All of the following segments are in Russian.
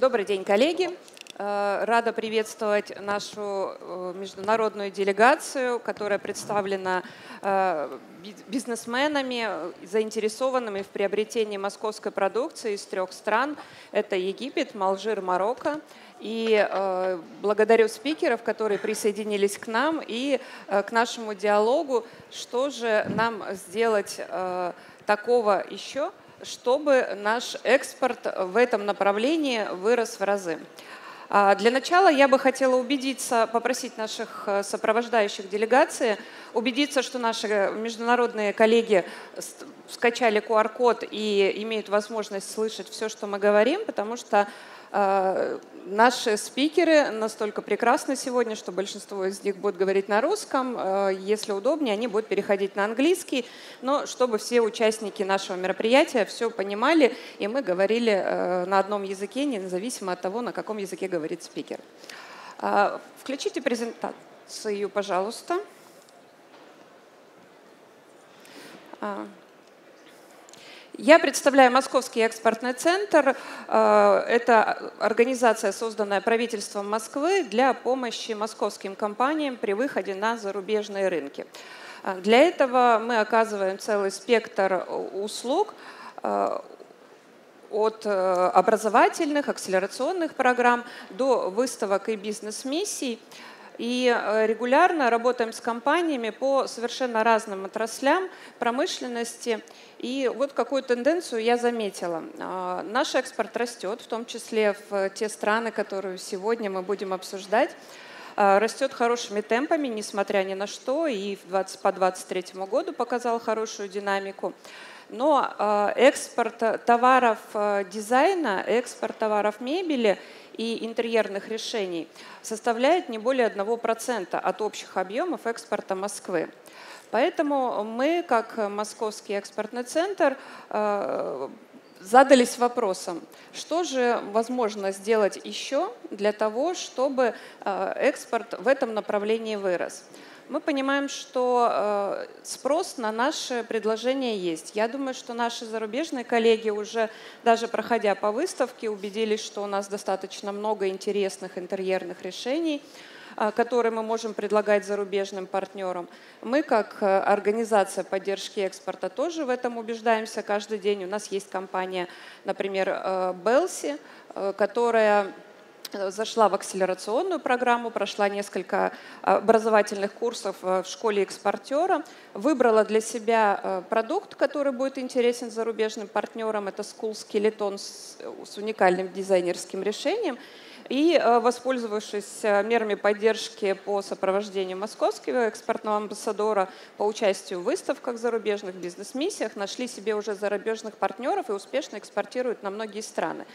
Добрый день, коллеги. Э, рада приветствовать нашу э, международную делегацию, которая представлена э, бизнесменами, заинтересованными в приобретении московской продукции из трех стран. Это Египет, Малжир, Марокко. И благодарю спикеров, которые присоединились к нам и к нашему диалогу, что же нам сделать такого еще, чтобы наш экспорт в этом направлении вырос в разы. А, для начала я бы хотела убедиться, попросить наших э, сопровождающих делегации, убедиться, что наши международные коллеги скачали QR-код и имеют возможность слышать все, что мы говорим, потому что э, наши спикеры настолько прекрасны сегодня, что большинство из них будут говорить на русском. Э, если удобнее, они будут переходить на английский. Но чтобы все участники нашего мероприятия все понимали, и мы говорили э, на одном языке, независимо от того, на каком языке говорит спикер. Э, включите презентацию, пожалуйста. Я представляю Московский экспортный центр. Э, это организация, созданная правительством Москвы для помощи московским компаниям при выходе на зарубежные рынки. Э, для этого мы оказываем целый спектр услуг э, от образовательных, акселерационных программ до выставок и бизнес-миссий. И регулярно работаем с компаниями по совершенно разным отраслям промышленности и вот какую тенденцию я заметила. А, наш экспорт растет, в том числе в те страны, которые сегодня мы будем обсуждать а, растет хорошими темпами, несмотря ни на что, и по 2023 году показал хорошую динамику. Но а, экспорт товаров дизайна, экспорт товаров мебели и интерьерных решений составляет не более 1% от общих объемов экспорта Москвы. Поэтому мы, как Московский экспортный центр, э, задались вопросом, что же возможно сделать еще для того, чтобы э, экспорт в этом направлении вырос. Мы понимаем, что э, спрос на наши предложения есть. Я думаю, что наши зарубежные коллеги уже, даже проходя по выставке, убедились, что у нас достаточно много интересных интерьерных решений, а, которые мы можем предлагать зарубежным партнерам. Мы, как э, организация поддержки экспорта, тоже в этом убеждаемся каждый день. У нас есть компания, например, Белси, э, которая э, зашла в акселерационную программу, прошла несколько образовательных курсов в школе экспортера, выбрала для себя продукт, который будет интересен зарубежным партнерам. Это School Skeleton с, с уникальным дизайнерским решением. И, э, воспользовавшись э, мерами поддержки по сопровождению московского экспортного амбассадора по участию в выставках зарубежных бизнес-миссиях, нашли себе уже зарубежных партнеров и успешно экспортируют на многие страны.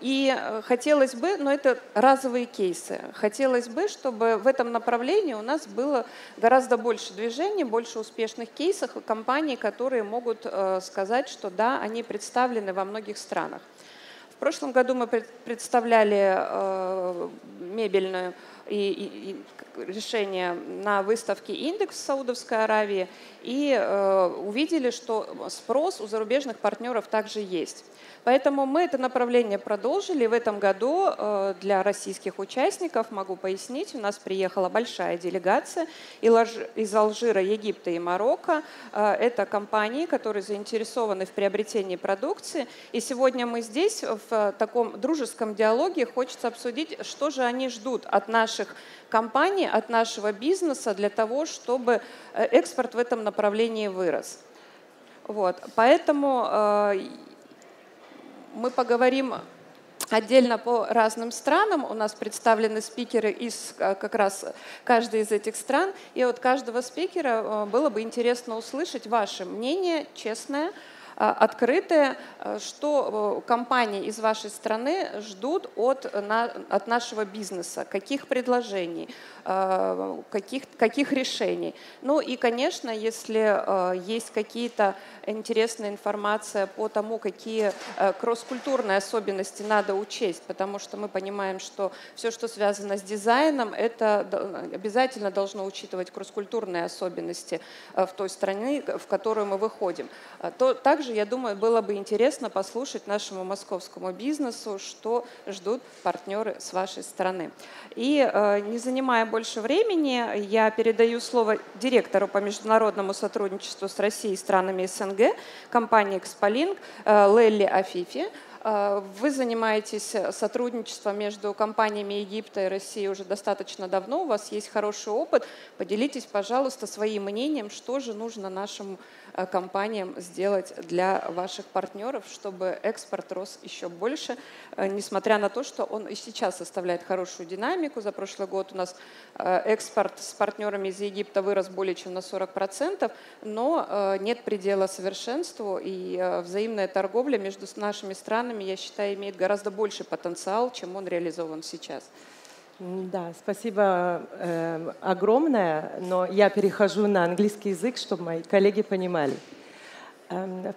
И э, хотелось бы, но это разовые кейсы, хотелось бы, чтобы в этом направлении у нас было гораздо больше движений, больше успешных кейсов и компаний, которые могут сказать, что да, они представлены во многих странах. В прошлом году мы представляли э, мебельную и, и решение на выставке «Индекс» в Саудовской Аравии и э, увидели, что спрос у зарубежных партнеров также есть. Поэтому мы это направление продолжили. В этом году э, для российских участников, могу пояснить, у нас приехала большая делегация из Алжира, Египта и Марокко. Э, это компании, которые заинтересованы в приобретении продукции. И сегодня мы здесь в таком дружеском диалоге хочется обсудить, что же они ждут от наших компаний, от нашего бизнеса для того, чтобы э, экспорт в этом направлении вырос. Вот. Поэтому мы поговорим отдельно по разным странам. У нас представлены спикеры из э, как раз каждой из этих стран. И от каждого спикера э, было бы интересно услышать ваше мнение, честное, э, открытое, что компании из вашей страны ждут от, от нашего бизнеса, каких предложений, каких, каких решений. Ну и, конечно, если есть какие-то интересная информация по тому, какие э, кросс-культурные особенности надо учесть, потому что мы понимаем, что все, что связано с дизайном, это обязательно должно учитывать кросс-культурные особенности э, в той стране, в которую мы выходим. Э, то, также также, я думаю, было бы интересно послушать нашему московскому бизнесу, что ждут партнеры с вашей стороны. И не занимая больше времени, я передаю слово директору по международному сотрудничеству с Россией и странами СНГ компании «Эксполинг» Лелли Афифи. Э, вы занимаетесь э, сотрудничеством между компаниями Египта и России уже достаточно давно, у вас есть хороший опыт. Поделитесь, пожалуйста, своим мнением, что же нужно нашим Э, компаниям сделать для ваших партнеров, чтобы экспорт рос еще больше, э, несмотря на то, что он и сейчас составляет хорошую динамику. За прошлый год у нас э, экспорт с партнерами из Египта вырос более чем на 40%, но нет предела совершенству, и взаимная торговля между нашими странами, я считаю, имеет гораздо больше потенциал, чем он реализован сейчас. Да, спасибо э, огромное, но я перехожу на английский язык, чтобы мои коллеги понимали. В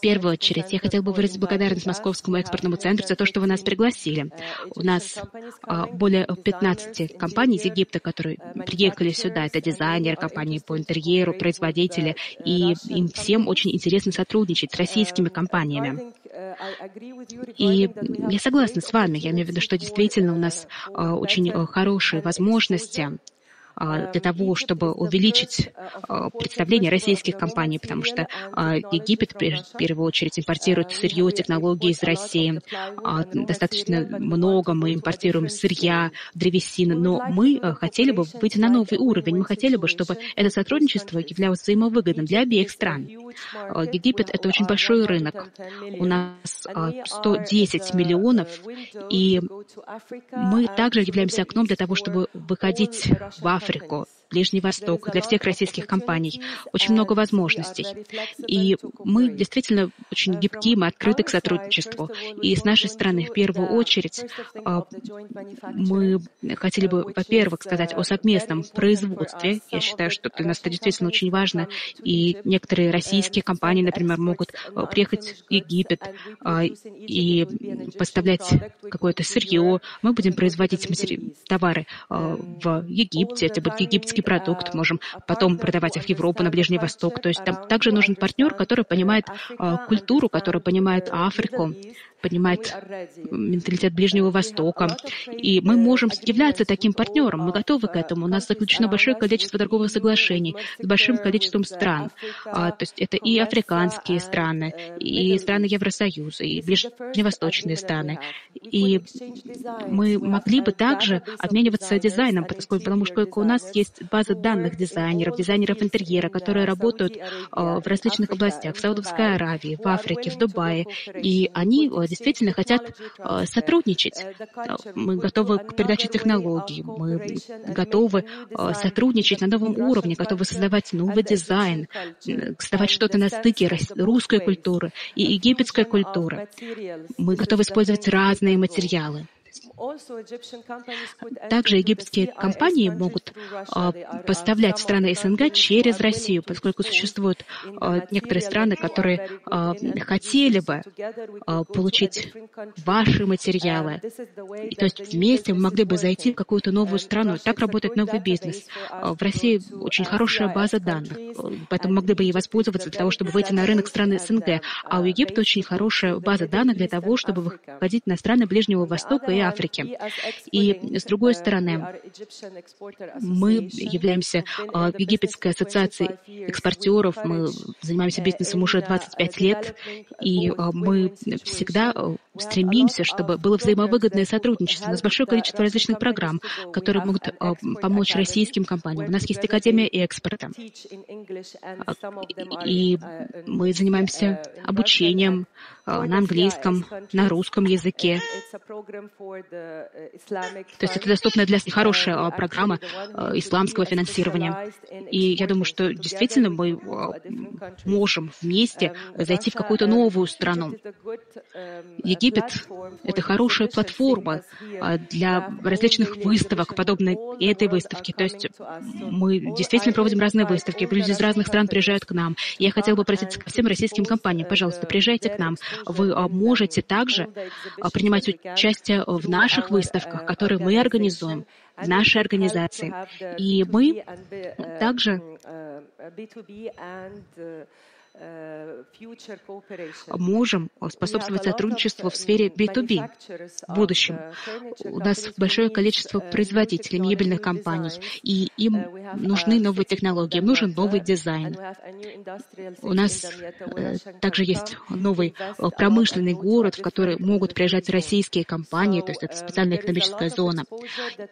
первую очередь, я хотел бы выразить благодарность Московскому экспортному центру за то, что вы нас пригласили. У нас а, более 15 компаний из Египта, которые приехали сюда. Это дизайнеры, компании по интерьеру, производители, и им всем очень интересно сотрудничать с российскими компаниями. И я согласна с вами. Я имею в виду, что действительно у нас а, очень а, хорошие возможности для того, чтобы увеличить а, представление российских компаний, потому что а, Египет, в первую очередь, импортирует сырье, технологии из России. Достаточно много мы импортируем сырья, древесины, но мы хотели бы выйти на новый уровень. Мы хотели бы, чтобы это сотрудничество являлось взаимовыгодным для обеих стран. Египет — это очень большой рынок. У нас 110 миллионов, и мы также являемся окном для того, чтобы выходить в Африку, Африку, Ближний Восток, для всех российских компаний. Очень много возможностей. И мы действительно очень гибки, мы открыты к сотрудничеству. И с нашей стороны, в первую очередь, а, мы хотели бы, во-первых, сказать о совместном производстве. Я считаю, что для нас это действительно очень важно. И некоторые российские компании, например, могут а, приехать в Египет а, и поставлять какое-то сырье. Мы будем производить товары в Египте, это будет египетский продукт, можем потом продавать их в Европу, на Ближний Восток. То есть там также нужен партнер, который понимает культуру, который понимает Африку, понимает менталитет Ближнего Востока. И мы можем являться таким партнером. Мы готовы к этому. У нас заключено большое количество торговых соглашений с большим количеством стран. А, то есть это и африканские страны, и страны Евросоюза, и ближневосточные страны. И мы могли бы также обмениваться дизайном, потому что у нас есть база данных дизайнеров, дизайнеров интерьера, которые работают а, в различных областях, в Саудовской Аравии, в Африке, в Дубае. И они действительно хотят э, сотрудничать. Мы готовы к передаче технологий, мы готовы э, сотрудничать на новом уровне, готовы создавать новый дизайн, создавать что-то на стыке русской культуры и египетской культуры. Мы готовы использовать разные материалы. Также египетские компании могут а, поставлять страны СНГ через Россию, поскольку существуют а, некоторые страны, которые а, хотели бы получить ваши материалы. То есть вместе мы могли бы зайти в какую-то новую страну. Так работает новый бизнес. В России очень хорошая база данных, поэтому могли бы ей воспользоваться для того, чтобы выйти на рынок страны СНГ. А у Египта очень хорошая база данных для того, чтобы выходить на страны Ближнего Востока и Африки. Африке. И с другой стороны, мы являемся Египетской ассоциацией экспортеров, мы занимаемся бизнесом уже 25 лет, и мы всегда стремимся, чтобы было взаимовыгодное сотрудничество. У нас большое количество различных программ, которые могут помочь российским компаниям. У нас есть Академия экспорта, и мы занимаемся обучением на английском, на русском языке. То есть это доступная для хорошая а, программа а, исламского финансирования. И я думаю, что действительно мы а, можем вместе зайти в какую-то новую страну. Египет — это хорошая платформа для различных выставок, подобной этой выставке. То есть мы действительно проводим разные выставки, люди из разных стран приезжают к нам. Я хотела бы обратиться ко всем российским компаниям. Пожалуйста, приезжайте к нам. Вы можете также принимать участие в наших выставках, которые мы организуем в нашей организации. И мы также можем способствовать сотрудничеству в сфере B2B в будущем. У нас большое количество производителей мебельных компаний, и им нужны новые технологии, им нужен новый дизайн. У нас э, также есть новый э, промышленный город, в который могут приезжать российские компании, то есть это специальная экономическая зона.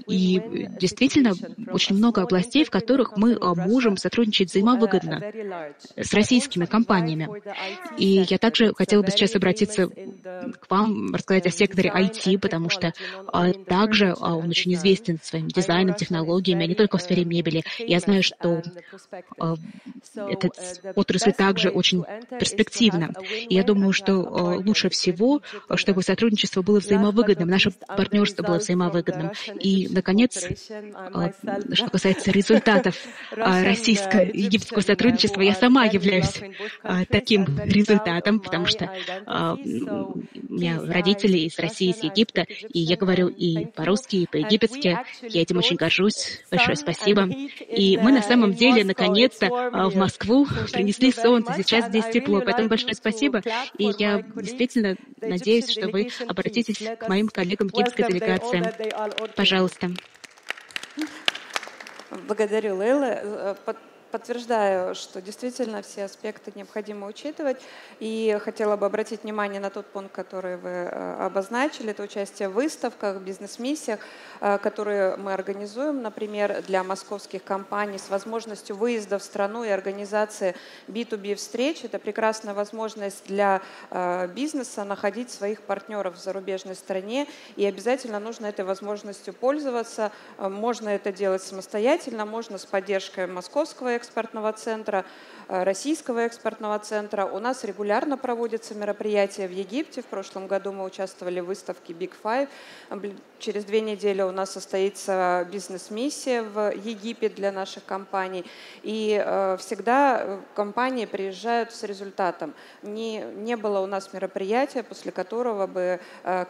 И действительно очень много областей, в которых мы э, можем сотрудничать взаимовыгодно с российскими компаниями. И я также хотела бы сейчас обратиться к вам, рассказать о секторе IT, потому что а, также а, он очень известен своим дизайном, технологиями, а не только в сфере мебели. Я знаю, что эта отрасль также очень перспективна. И я думаю, что лучше всего, чтобы сотрудничество было взаимовыгодным, наше партнерство было взаимовыгодным. И, наконец, что касается результатов российско-египетского сотрудничества, я сама являюсь таким результатом, потому что у меня родители из России, из Египта, и я говорю и по-русски, и по-египетски. Я этим очень горжусь. Большое спасибо. И мы на самом деле, наконец-то, а, в Москву принесли солнце. Сейчас здесь тепло, поэтому большое спасибо. И я действительно надеюсь, что вы обратитесь к моим коллегам египетской делегации. Пожалуйста. Благодарю, Лейла. Подтверждаю, что действительно все аспекты необходимо учитывать. И хотела бы обратить внимание на тот пункт, который вы э, обозначили. Это участие в выставках, бизнес-миссиях, э, которые мы организуем, например, для московских компаний с возможностью выезда в страну и организации B2B встреч. Это прекрасная возможность для э, бизнеса находить своих партнеров в зарубежной стране. И обязательно нужно этой возможностью пользоваться. Можно это делать самостоятельно, можно с поддержкой московского экспортного центра, Э, российского экспортного центра. У нас регулярно проводятся мероприятия в Египте. В прошлом году мы участвовали в выставке Big Five. Через две недели у нас состоится бизнес-миссия в Египет для наших компаний. И э, всегда э, компании приезжают с результатом. Не, не было у нас мероприятия, после которого бы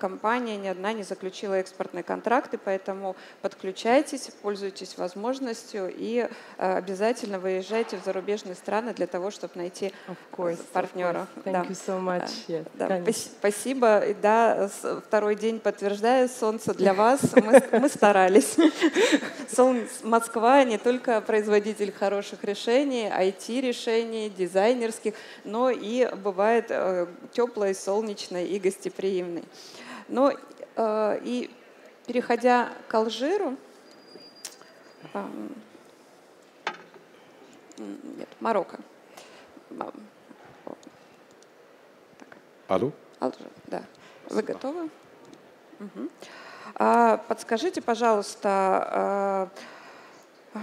компания ни одна не заключила экспортные контракты, поэтому подключайтесь, пользуйтесь возможностью и обязательно выезжайте в зарубежные страны для того, чтобы найти course, партнера. Thank да. you so much. Yes, да, спасибо. Да, второй день подтверждаю, солнце для вас. Мы, мы старались. Москва не только производитель хороших решений, IT-решений, дизайнерских, но и бывает э, теплой, солнечной и гостеприимной. Но э, и переходя к Алжиру, нет, Марокко. Алло? Алжир, да. Вы готовы? Угу. А, подскажите, пожалуйста, а, а,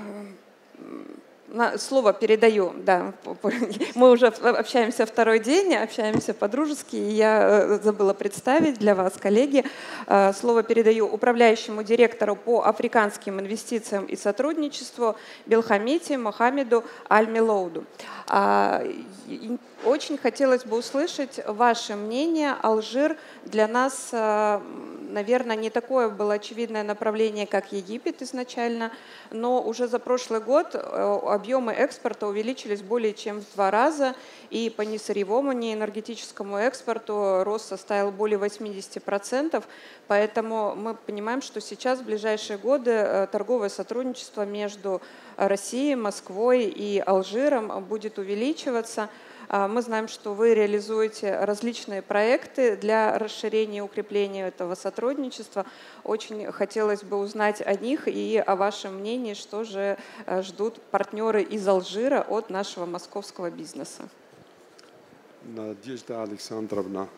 Слово передаю, да. Мы уже общаемся второй день, общаемся по-дружески, и я э, забыла представить для вас, коллеги. Э, слово передаю управляющему директору по африканским инвестициям и сотрудничеству Белхамите Мохаммеду Аль-Милоуду. Очень хотелось бы услышать ваше мнение. Алжир для нас, э, наверное, не такое было очевидное направление, как Египет изначально, но уже за прошлый год объемы экспорта увеличились более чем в два раза, и по несырьевому, не энергетическому экспорту рост составил более 80%, поэтому мы понимаем, что сейчас в ближайшие годы э, торговое сотрудничество между Россией, Москвой и Алжиром будет увеличиваться. А, мы знаем, что вы реализуете различные проекты для расширения и укрепления этого сотрудничества. Очень хотелось бы узнать о них и о вашем мнении, что же э, ждут партнеры из Алжира от нашего московского бизнеса. Надежда Александровна,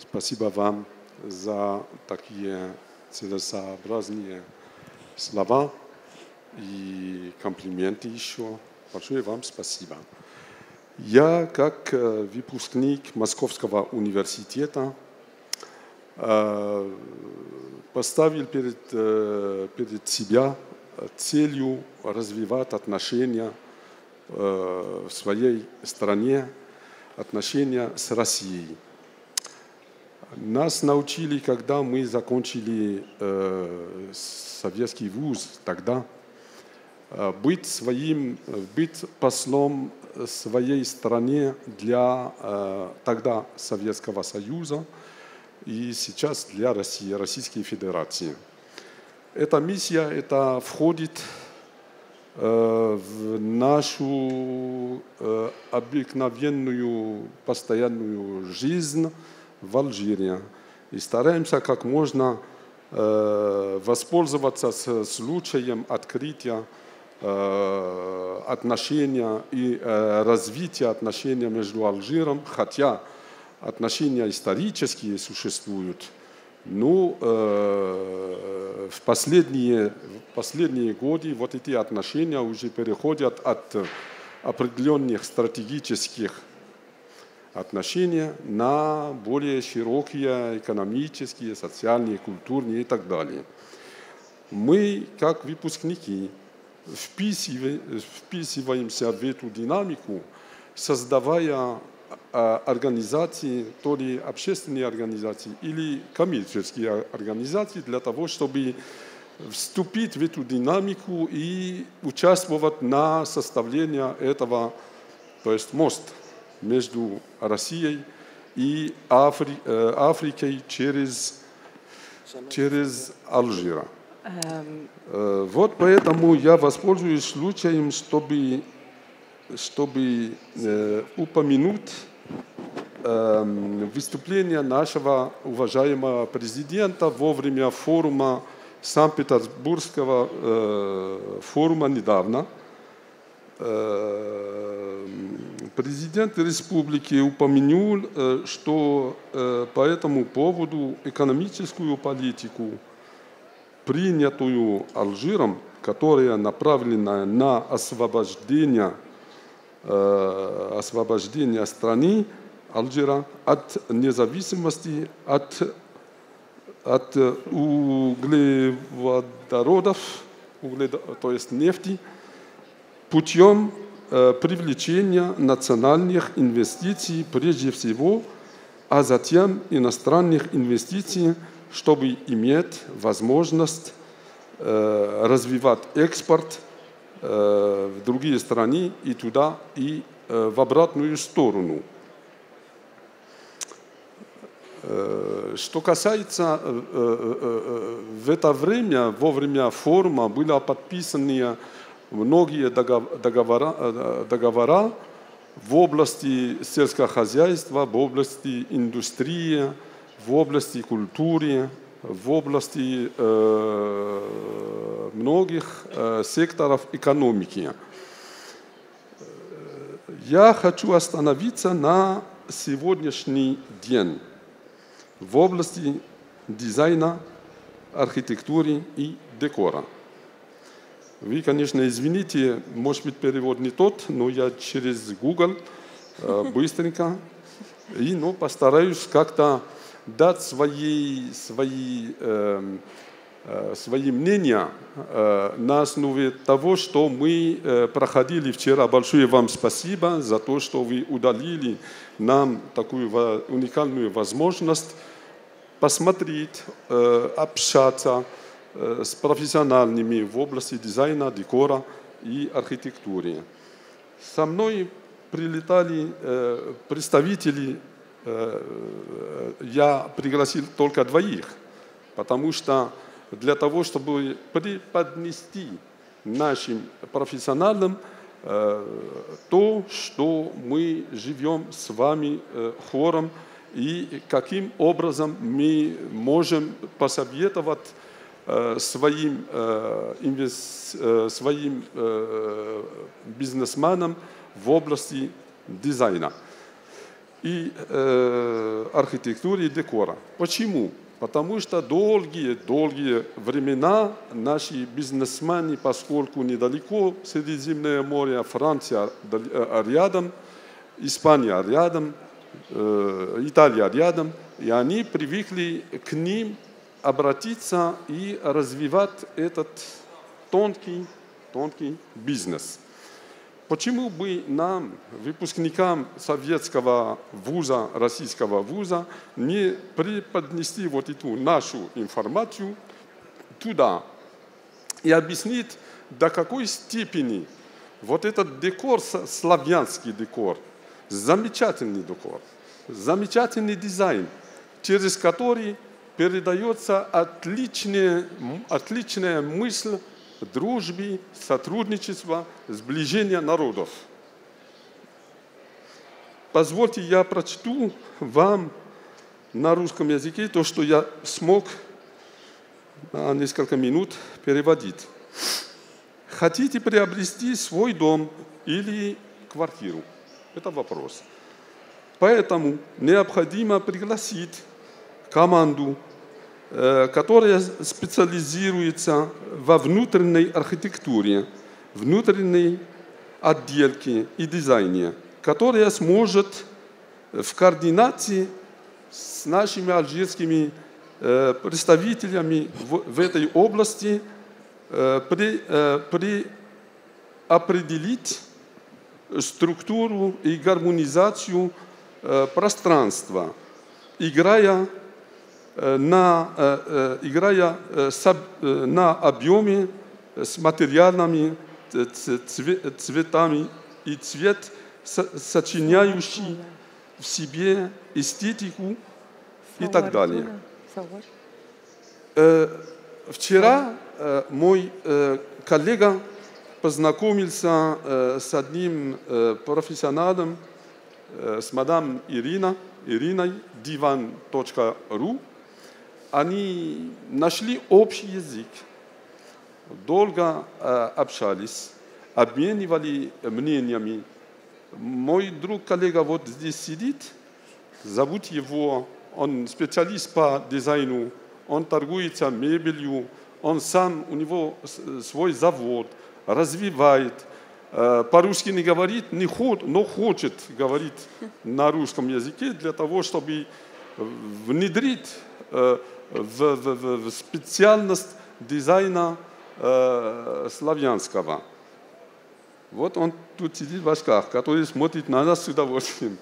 спасибо вам за такие целесообразные слова и комплименты еще. Большое вам спасибо. Я, как э, выпускник Московского университета, э, поставил перед, э, перед себя целью развивать отношения в своей стране, отношения с Россией. Нас научили, когда мы закончили советский вуз тогда, быть своим, быть послом своей стране для тогда Советского Союза и сейчас для России, Российской Федерации. Эта миссия это входит в нашу обыкновенную постоянную жизнь в Алжире. И стараемся как можно воспользоваться случаем открытия отношения и развития отношений между Алжиром, хотя отношения исторические существуют, ну, э, в последние, последние годы вот эти отношения уже переходят от определенных стратегических отношений на более широкие экономические, социальные, культурные и так далее. Мы, как выпускники, вписываемся в эту динамику, создавая организации, то ли общественные организации или коммерческие организации для того, чтобы вступить в эту динамику и участвовать на составлении этого, то есть мост между Россией и Афри, Африкой через, через Алжира. Эм... Вот поэтому я воспользуюсь случаем, чтобы, чтобы э, упомянуть выступление нашего уважаемого президента во время форума Санкт-Петербургского э, форума недавно. Э, президент республики упомянул, э, что по этому поводу экономическую политику, принятую Алжиром, которая направлена на освобождение, освобождение страны, Алжира от независимости от, от углеводородов, угледо, то есть нефти, путем э, привлечения национальных инвестиций прежде всего, а затем иностранных инвестиций, чтобы иметь возможность э, развивать экспорт э, в другие страны и туда, и э, в обратную сторону – Э, что касается, э, э, в это время, во время форума были подписаны многие договора, договора в области сельского хозяйства, в области индустрии, в области культуры, в области многих секторов экономики. Я хочу остановиться на сегодняшний день в области дизайна, архитектуры и декора. Вы, конечно, извините, может быть, перевод не тот, но я через Google э, быстренько и ну, постараюсь как-то дать свои, свои, э, э, свои мнения э, на основе того, что мы э, проходили вчера. Большое вам спасибо за то, что вы удалили нам такую уникальную возможность посмотреть, э, общаться э, с профессиональными в области дизайна, декора и архитектуры. Со мной прилетали э, представители, я пригласил только двоих, потому что для того, чтобы преподнести нашим профессионалам то, что мы живем с вами хором и каким образом мы можем посоветовать э, своим, э, э, своим бизнесменам в области дизайна и архитектуры и декора. Почему? Потому что долгие-долгие времена наши бизнесмены, поскольку недалеко Средиземное море, Франция рядом, Испания рядом, Э, Италия рядом, и они привыкли к ним обратиться и развивать этот тонкий, тонкий бизнес. Почему бы нам, выпускникам советского вуза, российского вуза, не преподнести вот эту нашу информацию туда и объяснить, до какой степени Вот этот декор, славянский декор, замечательный декор, замечательный дизайн, через который передается отличная, отличная мысль дружбы, сотрудничества, сближения народов. Позвольте, я прочту вам на русском языке то, что я смог на несколько минут переводить. Хотите приобрести свой дом или квартиру? Это вопрос. Поэтому необходимо пригласить команду, которая специализируется во внутренней архитектуре, внутренней отделке и дизайне, которая сможет в координации с нашими алжирскими э, представителями в этой области – Э, при, э, при определить структуру и гармонизацию э, пространства, играя на, играя на объеме с материалами, цветами и цвет, сочиняющий в себе эстетику и так далее. Вчера Э, мой э, коллега познакомился э, с одним профессионалом, с мадам Ирина, Ириной, divan.ru. Они нашли общий язык, долго общались, обменивали мнениями. Мой друг, коллега вот здесь сидит, зовут его, он специалист по дизайну, он торгуется мебелью, он сам, у него свой завод, развивает, э, по-русски не говорит, не ход, но хочет говорить на русском языке для того, чтобы внедрить э, в, в, в специальность дизайна э, славянского. Вот он тут сидит в очках, который смотрит на нас с удовольствием.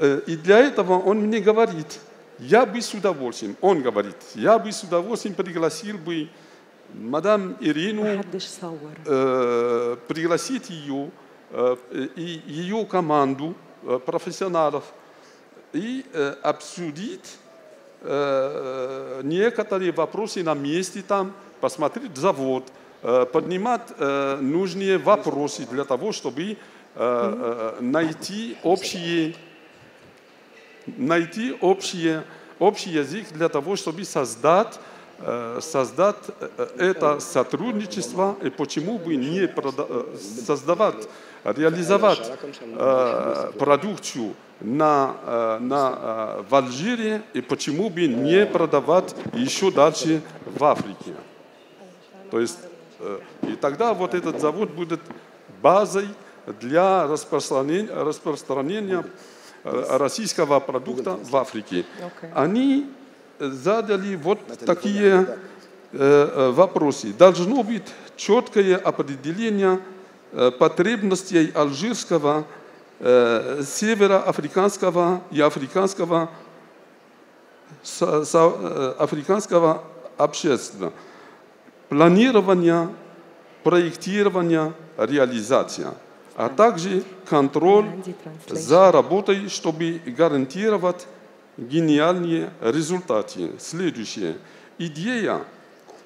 И для этого он мне говорит – я бы с удовольствием, он говорит, я бы с удовольствием пригласил бы мадам Ирину, э, пригласить ее э, и ее команду э, профессионалов и э, обсудить э, некоторые вопросы на месте там, посмотреть завод, э, поднимать э, нужные вопросы для того, чтобы э, э, найти общие найти общие, общий язык для того, чтобы создать, э, создать э, это сотрудничество, и почему бы не э, создавать, реализовать продукцию на, на, в Алжире, и почему бы не продавать еще дальше в Африке. То есть, и тогда вот этот завод будет базой для распространения, распространения Э, российского продукта в Африке. Они задали вот такие э, э, вопросы. Должно быть четкое определение потребностей алжирского, североафриканского и африканского, африканского общества. Планирование, проектирование, реализация – а также контроль за работой, чтобы гарантировать гениальные результаты. Следующее. Идея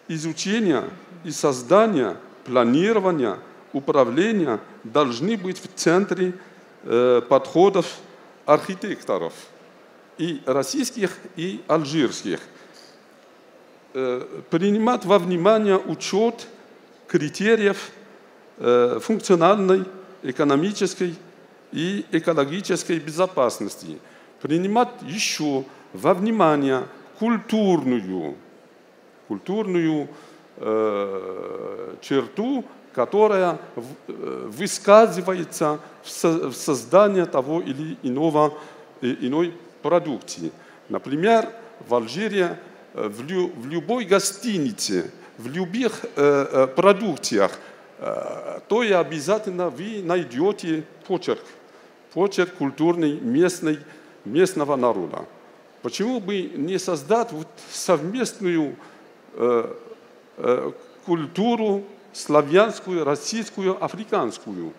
изучения и создания, планирования, управления должны быть в центре э, подходов архитекторов и российских, и алжирских. Э, принимать во внимание учет критериев э, функциональной экономической и экологической безопасности, принимать еще во внимание культурную, культурную э, черту, которая э, высказывается в, со, в создании того или иного, э, иной продукции. Например, в Алжире э, в, лю, в любой гостинице, в любых продукциях Э, то и обязательно вы найдете почерк, почерк культурный местный, местного народа. Почему бы не создать вот совместную культуру славянскую, российскую, африканскую.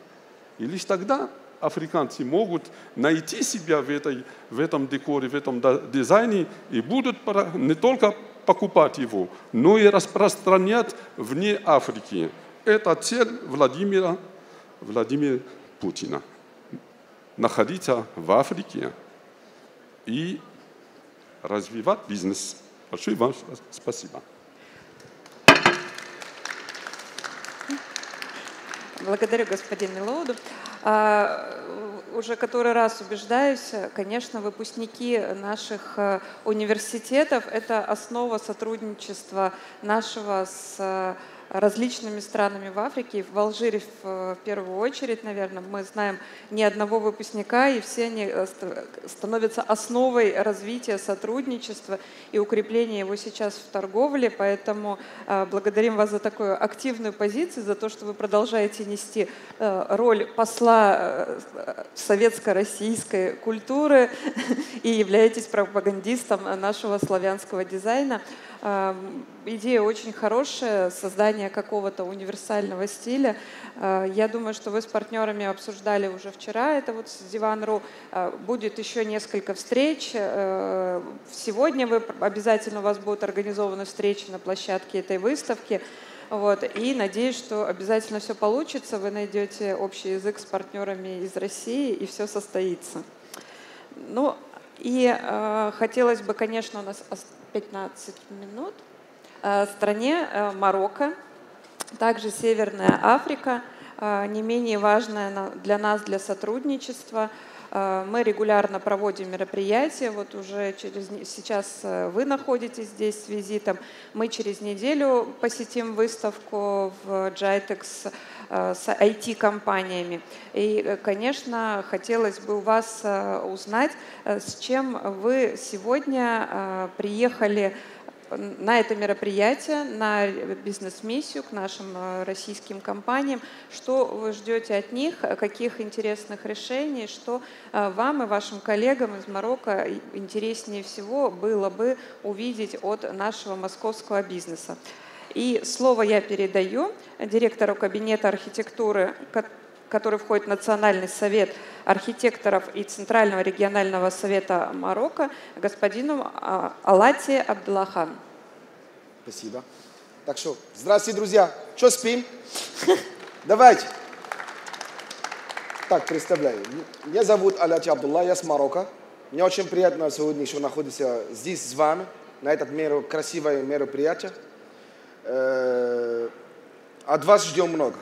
И лишь тогда африканцы могут найти себя в, этой, в этом декоре, в этом дизайне и будут не только покупать его, но и распространять вне Африки. Это цель Владимира, Владимира Путина. Находиться в Африке и развивать бизнес. Большое вам спасибо. Благодарю, господин Милоуду. А, уже который раз убеждаюсь, конечно, выпускники наших э, университетов – это основа сотрудничества нашего с различными странами в Африке, в Алжире в первую очередь, наверное, мы знаем ни одного выпускника, и все они э, становятся основой развития сотрудничества и укрепления его сейчас в торговле, поэтому э, благодарим вас за такую активную позицию, за то, что вы продолжаете нести э, роль посла советско-российской культуры и являетесь пропагандистом нашего славянского дизайна. Идея очень хорошая, создание какого-то универсального стиля. Я думаю, что вы с партнерами обсуждали уже вчера это вот с Диван.ру. Будет еще несколько встреч. Э, сегодня вы, обязательно у вас будут организованы встречи на площадке этой выставки. Вот. И надеюсь, что обязательно все получится, вы найдете общий язык с партнерами из России, и все состоится. Ну, и э, хотелось бы, конечно, у нас 15 минут. Э, стране э, Марокко, также Северная Африка, э, не менее важная для нас, для сотрудничества. Мы регулярно проводим мероприятия. Вот уже через сейчас вы находитесь здесь с визитом. Мы через неделю посетим выставку в Jitex с IT-компаниями. И, конечно, хотелось бы у вас узнать, с чем вы сегодня приехали на это мероприятие, на бизнес-миссию к нашим э, российским компаниям. Что вы ждете от них, каких интересных решений, что э, вам и вашим коллегам из Марокко интереснее всего было бы увидеть от нашего московского бизнеса. И слово я передаю директору кабинета архитектуры, который входит в Национальный совет архитекторов и Центрального регионального совета Марокко, господину а, Алати Абдулахан. Спасибо. Так что, здравствуйте, друзья. Что, спим? Давайте. Так, представляю. Меня зовут Алати Абдулла, я с Марокко. Мне очень приятно сегодня еще находиться здесь с вами, на этот меру, красивое мероприятие. Э, от вас ждем много.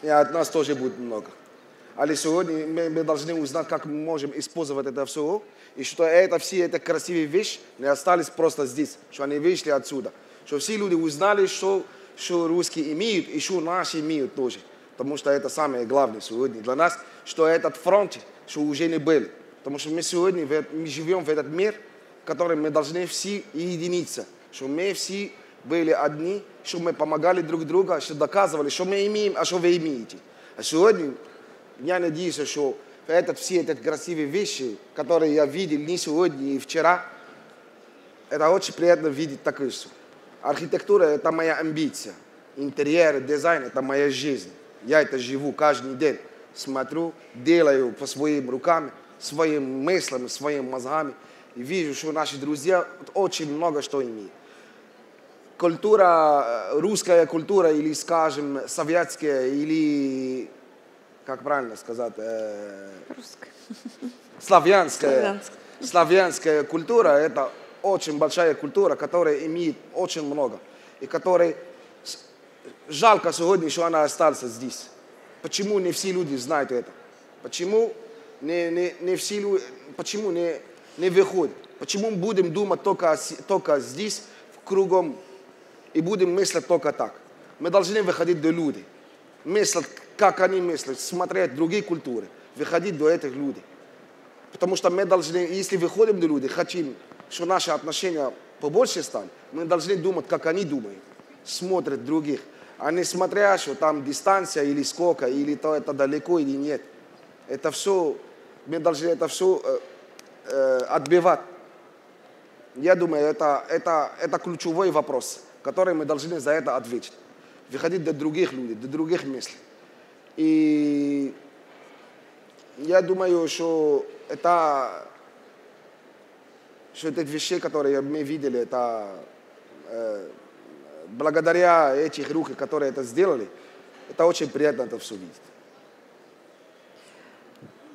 И от нас тоже будет много. Але сегодня мы, должны узнать, как мы можем использовать это все, и что это все эти красивые вещи не остались просто здесь, что они вышли отсюда. Что все люди узнали, что, что русские имеют, и что наши имеют тоже. Потому что это самое главное сегодня для нас, что этот фронт, что уже не был. Потому что мы сегодня мы живем в этот мир, в котором мы должны все единиться. Что мы все были одни, что мы помогали друг другу, что доказывали, что мы имеем, а что вы имеете. А сегодня я надеюсь, что этот, все эти красивые вещи, которые я видел не сегодня и вчера, это очень приятно видеть такое все. Архитектура – это моя амбиция. Интерьер, дизайн – это моя жизнь. Я это живу каждый день. Смотрю, делаю по своим рукам, своим мыслями, своими мозгами. И вижу, что наши друзья очень много что имеют. Культура, русская культура или, скажем, советская, или как правильно сказать? Э, Русская. Славянская. Славянская. Славянская культура – это очень большая культура, которая имеет очень много. И которая жалко сегодня, что она осталась здесь. Почему не все люди знают это? Почему не, не, не все люди, почему не, не выходят? Почему будем думать только, только здесь, в кругом, и будем мыслить только так? Мы должны выходить до людей, мыслить как они мыслят, смотреть другие культуры, выходить до этих людей. Потому что мы должны, если выходим до людей, хотим, что наши отношения побольше стали, мы должны думать, как они думают, смотрят других, а не смотря, что там дистанция или сколько, или то это далеко или нет. Это все, мы должны это все э, э, отбивать. Я думаю, это, это, это ключевой вопрос, который мы должны за это ответить. выходить до других людей, до других мыслей. И я думаю, что это, что это вещи, которые мы видели, это э, благодаря этих рук, которые это сделали, это очень приятно это все видеть.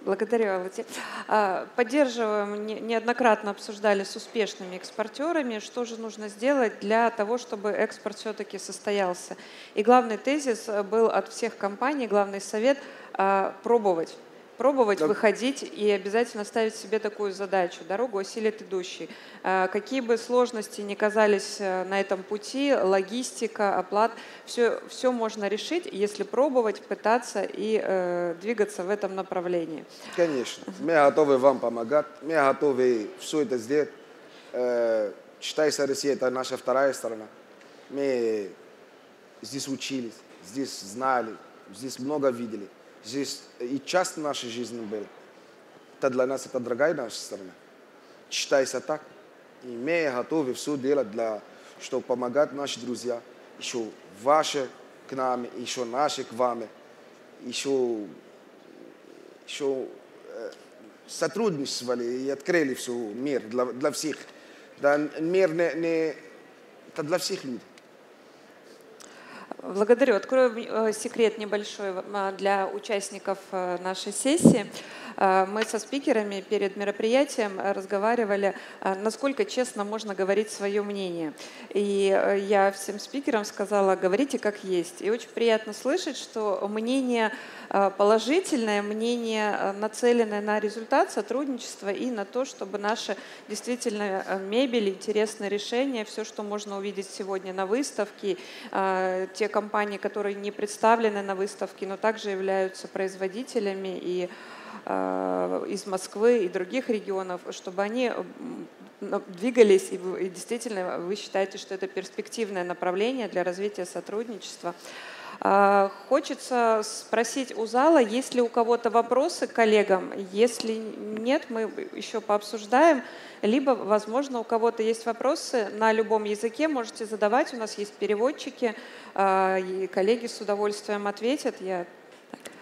Благодарю, Алати. А, поддерживаем, неоднократно обсуждали с успешными экспортерами, что же нужно сделать для того, чтобы экспорт все-таки состоялся. И главный тезис был от всех компаний, главный совет а, – пробовать пробовать да. выходить и обязательно ставить себе такую задачу. Дорогу осилит идущий. А, какие бы сложности ни казались э, на этом пути, логистика, оплат, все, все можно решить, если пробовать, пытаться и э, двигаться в этом направлении. Конечно. Мы готовы вам помогать, мы готовы все это сделать. Э, считается, Россия – это наша вторая страна. Мы здесь учились, здесь знали, здесь много видели здесь и часть нашей жизни был. Это для нас это другая наша страна. Считается так. И мы готовы все делать, для, чтобы помогать нашим друзьям, еще ваши к нам, еще наши к вам, еще, еще э, сотрудничали и открыли все мир для, для всех. Да, мир не, не, это для всех людей. Благодарю. Открою э, секрет небольшой а, для участников э, нашей сессии. Э, мы со спикерами перед мероприятием разговаривали, насколько честно можно говорить свое мнение. И я всем спикерам сказала, говорите как есть. И очень приятно слышать, что мнение Э, положительное мнение, э, нацеленное на результат сотрудничества и на то, чтобы наша действительно э, мебель, интересные решения, все, что можно увидеть сегодня на выставке, те компании, которые не представлены на выставке, но также являются производителями и из Москвы и других регионов, чтобы они двигались, и, действительно вы считаете, что это перспективное направление для развития сотрудничества. А, хочется спросить у зала, есть ли у кого-то вопросы коллегам. Если нет, мы еще пообсуждаем. Либо, возможно, у кого-то есть вопросы на любом языке, можете задавать. У нас есть переводчики, а, и коллеги с удовольствием ответят. Я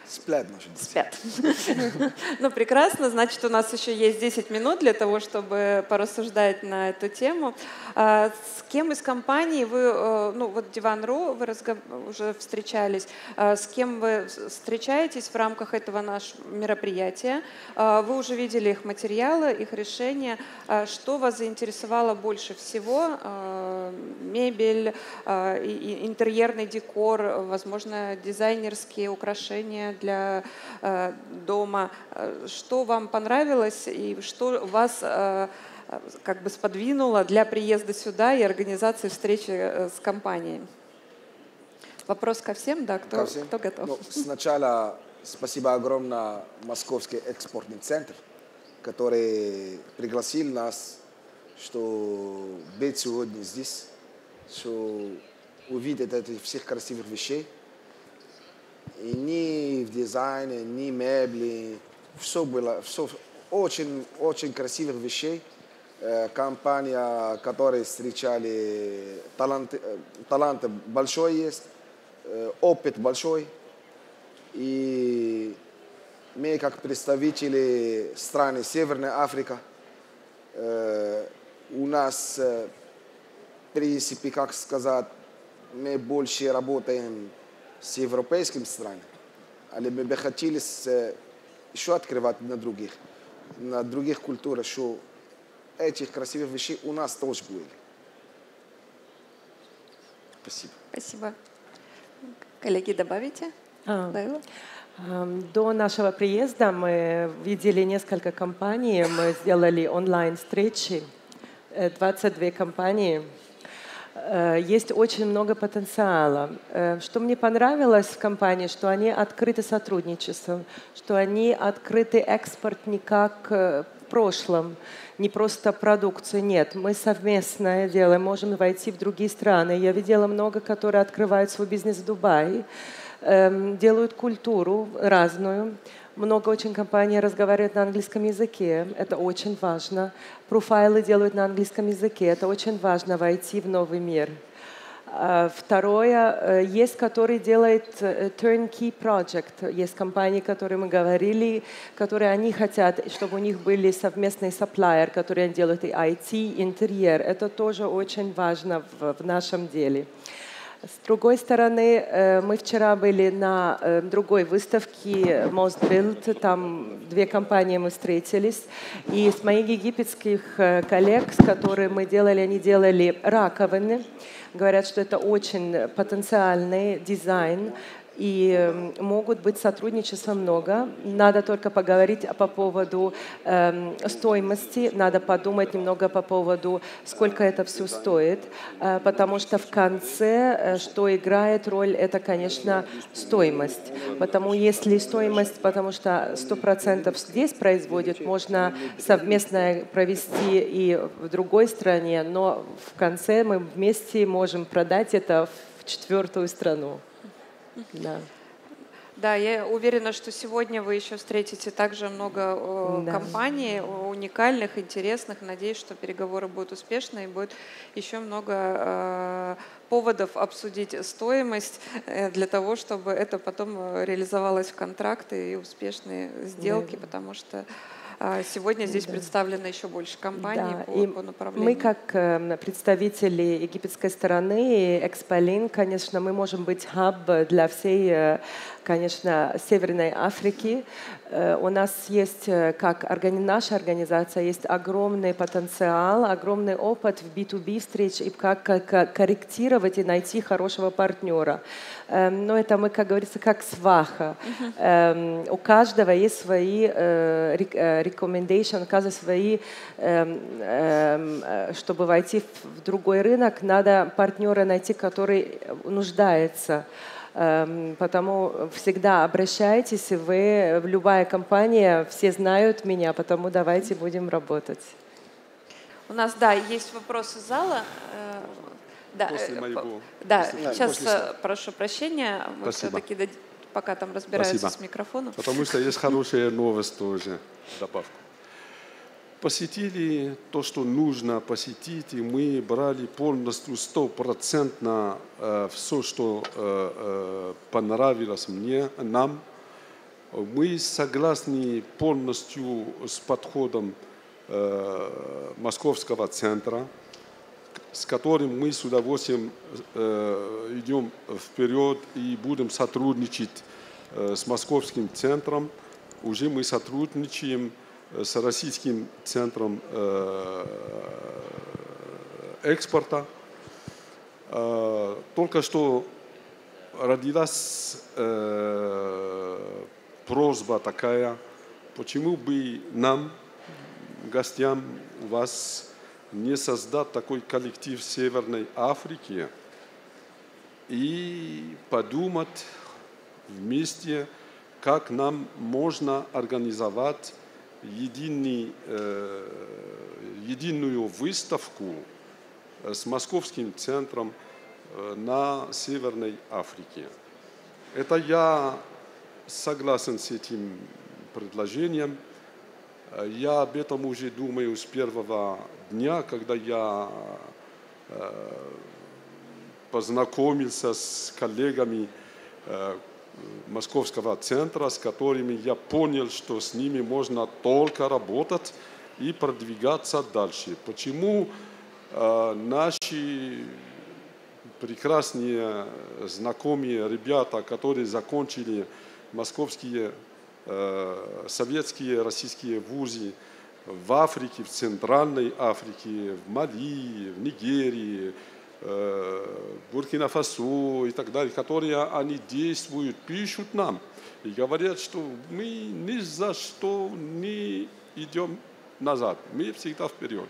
Спят, может быть. Спят. Ну, прекрасно. Значит, у нас еще есть 10 минут для того, чтобы порассуждать на эту тему. А, с кем из компаний вы, э, ну, вот Диван.ру, вы уже встречались, а, с кем вы встречаетесь в рамках этого нашего мероприятия? А, вы уже видели их материалы, их решения. Что вас заинтересовало больше всего? Мебель, интерьерный декор, возможно, дизайнерские украшения для э, дома. Э, что вам понравилось и что вас э, как бы сподвинуло для приезда сюда и организации встречи с компанией? Вопрос ко всем, да, кто, ко всем. кто готов? Ну, сначала спасибо огромное Московский экспортный центр, который пригласил нас, что быть сегодня здесь, что увидеть этих всех красивых вещей. И ни в дизайне, ни мебли, все было, все очень, очень красивых вещей. Э, компания, которая встречали, талант, э, талант большой есть, э, опыт большой. И мы, как представители страны Северной Африки, у нас, в принципе, как сказать, мы больше работаем с европейскими странами, але мы бы хотели еще открывать на других, на других культурах, что этих красивых вещей у нас тоже были. Спасибо. Спасибо. Коллеги, добавите? А, до нашего приезда мы видели несколько компаний, мы сделали онлайн-встречи, 22 компании, Э, есть очень много потенциала. Э, что мне понравилось в компании, что они открыты сотрудничеством, что они открыты экспорт как э, в прошлом, не просто продукцию, нет, мы совместное делаем, можем войти в другие страны. Я видела много, которые открывают свой бизнес в Дубае, эм, делают культуру разную, много очень компаний разговаривают на английском языке, это очень важно. Профайлы делают на английском языке, это очень важно войти в новый мир. А второе, э, есть, который делает э, turnkey project. Есть компании, которые мы говорили, которые они хотят, чтобы у них были совместные supplier, которые делают и IT, интерьер. Это тоже очень важно в нашем деле. С другой стороны, э, мы вчера были на другой выставке Most Build, там две компании мы встретились, и с моих египетских коллег, с которыми мы делали, они делали раковины, Говорят, что это очень потенциальный дизайн, и могут быть сотрудничества много. Надо только поговорить по поводу э, стоимости, надо подумать немного по поводу, сколько это все стоит, э, потому что в конце, э, что играет роль, это, конечно, стоимость. Потому если стоимость, потому что 100% здесь производит, можно совместно провести и в другой стране, но в конце мы вместе можем продать это в четвертую страну. Да. Да, я уверена, что сегодня вы еще встретите также много э, да. компаний уникальных, интересных. Надеюсь, что переговоры будут успешны и будет еще много э, поводов обсудить стоимость э, для того, чтобы это потом э, реализовалось в контракты и успешные сделки, да. потому что сегодня здесь да. представлено еще больше компаний да. по, и по направлению. Мы как эм, представители египетской стороны, Эксполин, конечно, мы можем быть хаб для всей э, конечно, Северной Африки. Э, у нас есть, э, как наша организация, есть огромный потенциал, огромный опыт в B2B встреч и как корректировать и найти хорошего партнера. Эм, но это мы, как говорится, как сваха. Uh-huh. У каждого есть свои рекомендации, у каждого свои, эм, чтобы войти в другой рынок, надо партнера найти, который нуждается. Эм, потому всегда обращайтесь, вы, любая компания, все знают меня, потому давайте будем работать. У нас, да, есть вопросы зала. Э, да, после э, моего. Да, после, сейчас после... Э, прошу прощения, мы все-таки пока там разбираются Спасибо. с микрофоном. Потому что есть хорошая новость тоже, добавку посетили то, что нужно посетить, и мы брали полностью стопроцентно э, все, что э, э, понравилось мне, нам. Мы согласны полностью с подходом э, Московского центра, с которым мы с удовольствием э, идем вперед и будем сотрудничать э, с Московским центром. Уже мы сотрудничаем с Российским центром э, экспорта. Э, только что родилась э, просьба такая, почему бы нам, гостям вас, не создать такой коллектив Северной Африке и подумать вместе, как нам можно организовать единый, э, единую выставку э, с Московским центром э, на Северной Африке. Это я согласен с этим предложением. Я об этом уже думаю с первого дня, когда я познакомился с коллегами, московского центра, с которыми я понял, что с ними можно только работать и продвигаться дальше. Почему э, наши прекрасные знакомые ребята, которые закончили московские э, советские российские вузы в Африке, в Центральной Африке, в Мали, в Нигерии, Буркина-Фасо и так далее, которые они действуют, пишут нам и говорят, что мы ни за что не идем назад, мы всегда вперед.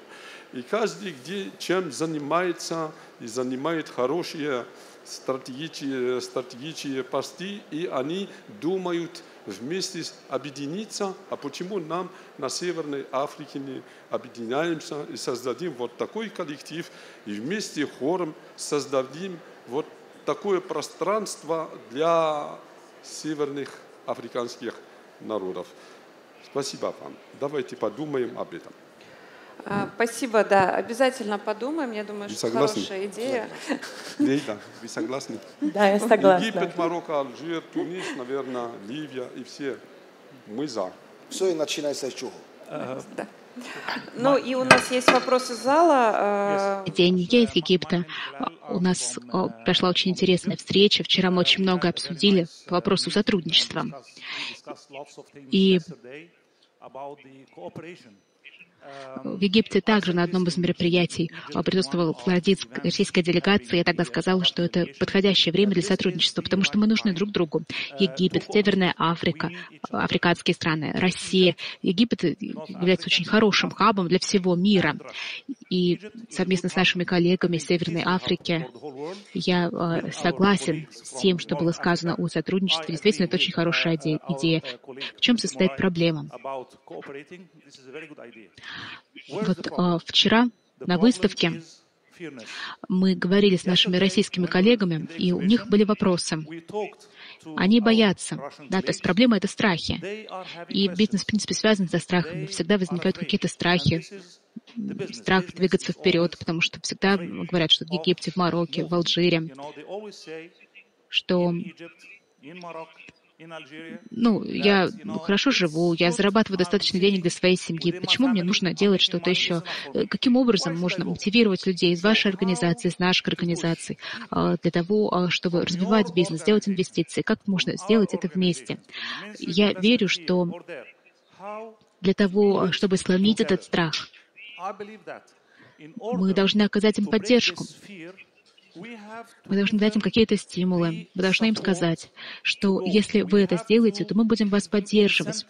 И каждый, где чем занимается и занимает хорошие стратегические, стратегические посты, и они думают – вместе объединиться. А почему нам на Северной Африке не объединяемся и создадим вот такой коллектив, и вместе хором создадим вот такое пространство для северных африканских народов. Спасибо вам. Давайте подумаем об этом. А, спасибо, да, обязательно подумаем. Я думаю, что хорошая идея. Лейда, вы согласны? Да, я согласна. Египет, Марокко, Алжир, Тунис, наверное, Ливия и все. Мы за. Все и начинается с чего? Да. Ну и у нас есть вопрос из зала. Э, День я из Египта. У нас прошла очень интересная встреча. Вчера мы очень много обсудили по вопросу сотрудничества. И в Египте также на одном из мероприятий а, присутствовала российская делегация. Я тогда сказала, что это подходящее время для сотрудничества, потому что мы нужны друг другу. Египет, Северная Африка, африканские страны, Россия. Египет является очень хорошим хабом для всего мира. И совместно с нашими коллегами из Северной Африки я а, согласен с тем, что было сказано о сотрудничестве. Действительно, это очень хорошая идея. В чем состоит проблема? Вот а, вчера на выставке мы говорили с нашими российскими коллегами, и у них были вопросы. Они боятся. Да, то есть проблема — это страхи. И бизнес, в принципе, связан со страхами. Всегда возникают какие-то страхи, страх двигаться вперед, потому что всегда говорят, что в Египте, в Марокко, в Алжире, что ну, я хорошо живу, я зарабатываю достаточно денег для своей семьи. Почему мне нужно делать что-то еще? Э, каким образом можно мотивировать людей из вашей организации, из наших организаций а, для того, а, чтобы развивать бизнес, сделать инвестиции? Как можно сделать это вместе? Я верю, что для того, чтобы сломить этот страх, мы должны оказать им поддержку. Мы должны дать им какие-то стимулы. Мы должны им сказать, что если вы это сделаете, то мы будем вас поддерживать.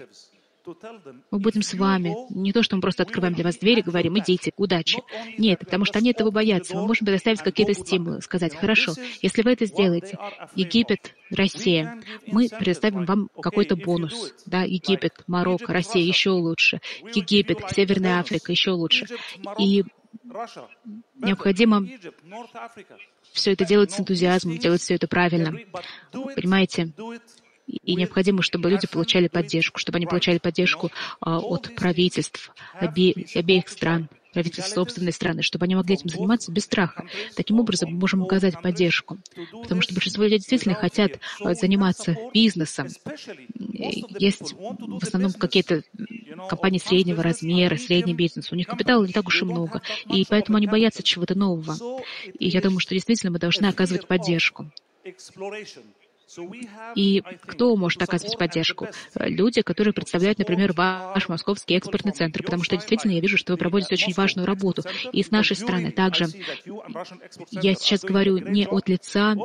Мы будем с вами. Не то, что мы просто открываем для вас двери и говорим, идите, удачи. Нет, потому что они этого боятся. Мы можем предоставить какие-то стимулы, сказать, хорошо, если вы это сделаете, Египет, Россия, мы предоставим вам какой-то бонус. Да, Египет, Марокко, Россия еще лучше. Египет, Северная Африка еще лучше. И необходимо все это делать с энтузиазмом, делать все это правильно. Понимаете? И необходимо, чтобы люди получали поддержку, чтобы они получали поддержку а, от правительств обе, обеих стран, правительств собственной страны, чтобы они могли этим заниматься без страха. Таким образом, мы можем оказать поддержку, потому что большинство людей действительно хотят а, заниматься бизнесом. Есть в основном какие-то компании среднего размера, средний бизнес. У них капитала не так уж и много, и поэтому они боятся чего-то нового. И я думаю, что действительно мы должны оказывать поддержку. И кто может оказывать поддержку? Люди, которые представляют, например, ваш московский экспортный центр, потому что действительно я вижу, что вы проводите очень важную работу. И с нашей стороны также. Я сейчас говорю не от лица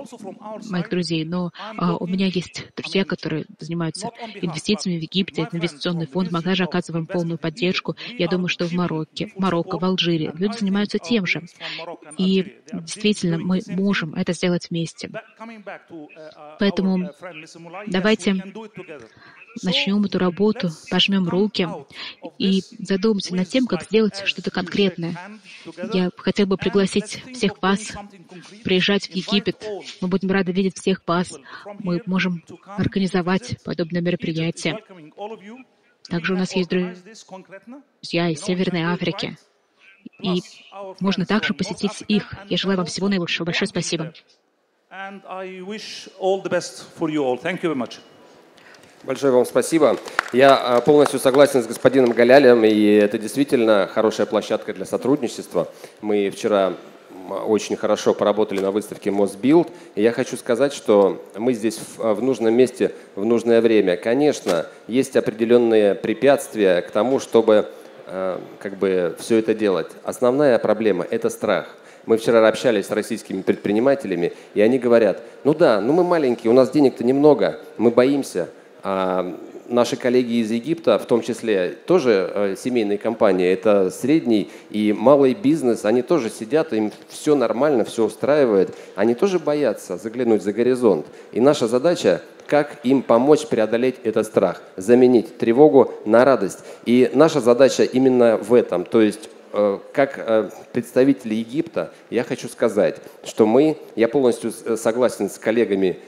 моих друзей, но а, у меня есть друзья, которые занимаются инвестициями в Египте, инвестиционный фонд, мы также оказываем полную поддержку. Я думаю, что в Марокко, в Марокко, в Алжире люди занимаются тем же. И действительно, мы можем это сделать вместе. Поэтому Поэтому давайте начнем эту работу, пожмем руки и задумаемся над тем, как сделать что-то конкретное. Я хотел бы пригласить всех вас приезжать в Египет. Мы будем рады видеть всех вас. Мы можем организовать подобное мероприятие. Также у нас есть друзья из Северной Африки. И можно также посетить их. Я желаю вам всего наилучшего. Большое спасибо. And I wish all the best for you all. Thank you very much. Большое вам спасибо. Я а, полностью согласен с господином Галялем, и это действительно хорошая площадка для сотрудничества. Мы вчера очень хорошо поработали на выставке Мосбилд, и я хочу сказать, что мы здесь в нужном месте в нужное время. Конечно, есть определенные препятствия к тому, чтобы а, как бы все это делать. Основная проблема – это страх – мы вчера общались с российскими предпринимателями, и они говорят, ну да, ну мы маленькие, у нас денег-то немного, мы боимся. А наши коллеги из Египта, в том числе тоже э, семейные компании, это средний и малый бизнес, они тоже сидят, им все нормально, все устраивает, они тоже боятся заглянуть за горизонт. И наша задача как им помочь преодолеть этот страх, заменить тревогу на радость. И наша задача именно в этом, то есть как э, представители Египта, я хочу сказать, что мы, я полностью э, согласен с коллегами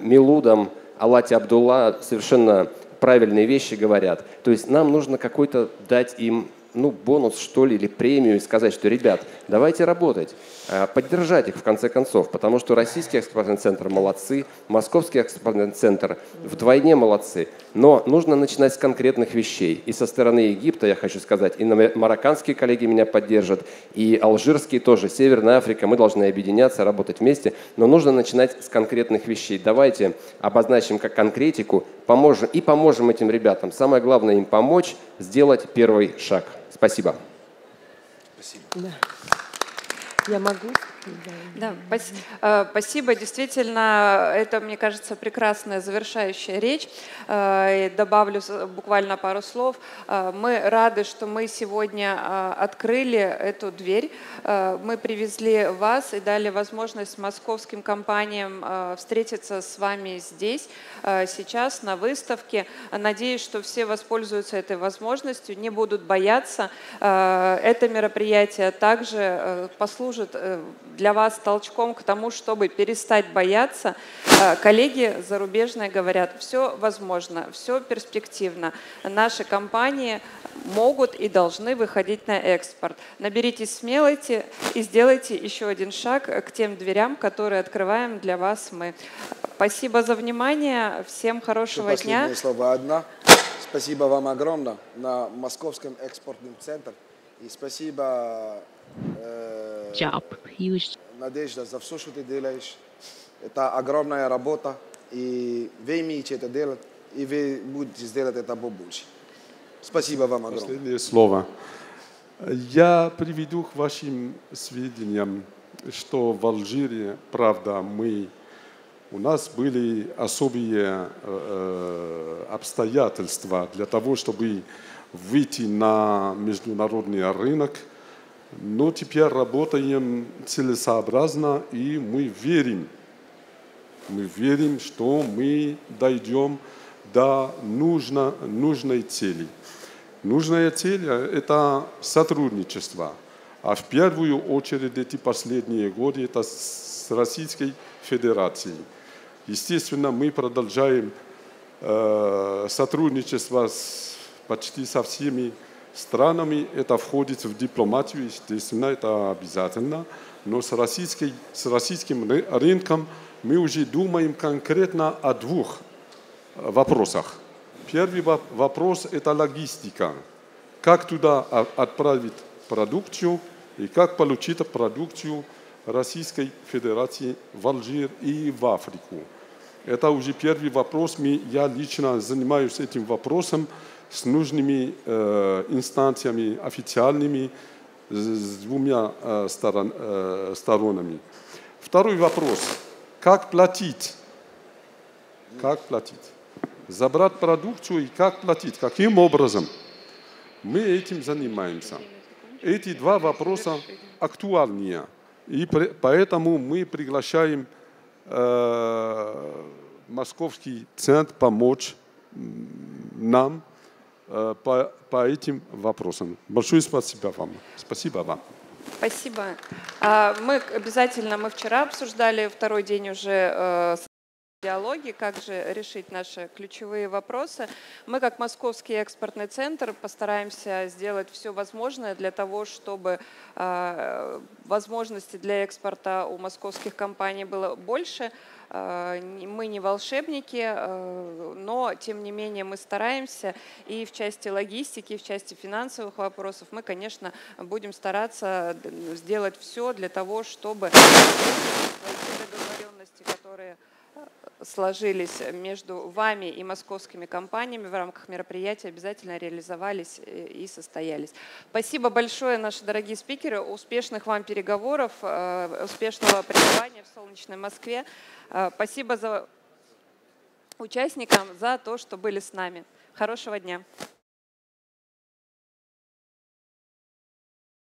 Милудом, Алати Абдулла, совершенно правильные вещи говорят. То есть нам нужно какой-то дать им ну, бонус, что ли, или премию и сказать, что, ребят, давайте работать, э, поддержать их в конце концов, потому что российский экспортный центр молодцы, московский экспортный центр вдвойне молодцы, но нужно начинать с конкретных вещей. И со стороны Египта, я хочу сказать, и марокканские коллеги меня поддержат, и алжирские тоже, Северная Африка, мы должны объединяться, работать вместе, но нужно начинать с конкретных вещей. Давайте обозначим как конкретику, поможем и поможем этим ребятам. Самое главное им помочь сделать первый шаг. Спасибо. Спасибо. Да. Я могу? Да, э, спасибо. Действительно, это, мне кажется, прекрасная завершающая речь. Э, добавлю буквально пару слов. Э, мы рады, что мы сегодня открыли эту дверь. Мы привезли вас и дали возможность московским компаниям встретиться с вами здесь, сейчас, на выставке. Надеюсь, что все воспользуются этой возможностью, не будут бояться. Это мероприятие также послужит для вас толчком к тому, чтобы перестать бояться. Э, коллеги зарубежные говорят, все возможно, все перспективно. Наши компании могут и должны выходить на экспорт. Наберитесь смелости и сделайте еще один шаг к тем дверям, которые открываем для вас мы. Спасибо за внимание. Всем хорошего Еще дня. Слово одна. Спасибо вам огромное на Московском экспортном центре. И спасибо э, Job. Huge. Надежда за все, что ты делаешь. Это огромная работа. И вы умеете это делать. И вы будете сделать это побольше. Спасибо вам огромное. Последнее слово. Я приведу к вашим сведениям, что в Алжире, правда, мы, у нас были особые э, обстоятельства для того, чтобы выйти на международный рынок, но теперь работаем целесообразно, и мы верим, мы верим, что мы дойдем до нужно, нужной цели. Нужная цель – это сотрудничество. А в первую очередь эти последние годы это с Российской Федерацией. Естественно, мы продолжаем э, сотрудничество с почти со всеми странами. Это входит в дипломатию, естественно, это обязательно. Но с, российской, с российским рынком мы уже думаем конкретно о двух вопросах. Первый вопрос – это логистика. Как туда отправить продукцию и как получить продукцию Российской Федерации в Алжир и в Африку. Это уже первый вопрос. Я лично занимаюсь этим вопросом с нужными э, инстанциями официальными, с двумя э, сторон, э, сторонами. Второй вопрос. Как платить? Как платить? Забрать продукцию и как платить? Каким образом? Мы этим занимаемся. Эти два вопроса актуальнее. И поэтому мы приглашаем э, Московский центр помочь нам по, по этим вопросам. Большое спасибо вам. Спасибо вам. Спасибо. А, мы обязательно, мы вчера обсуждали второй день уже э, диалоги, как же решить наши ключевые вопросы. Мы, как Московский экспортный центр, постараемся сделать все возможное для того, чтобы э, возможностей для экспорта у московских компаний было больше. Э, мы не волшебники, э, но тем не менее мы стараемся. И в части логистики, в части финансовых вопросов мы, конечно, будем стараться сделать все для того, чтобы договоренности, которые сложились между вами и московскими компаниями в рамках мероприятия, обязательно реализовались и состоялись. Спасибо большое, наши дорогие спикеры. Успешных вам переговоров, э, успешного пребывания в солнечной Москве. Э, спасибо за участникам за то, что были с нами. Хорошего дня.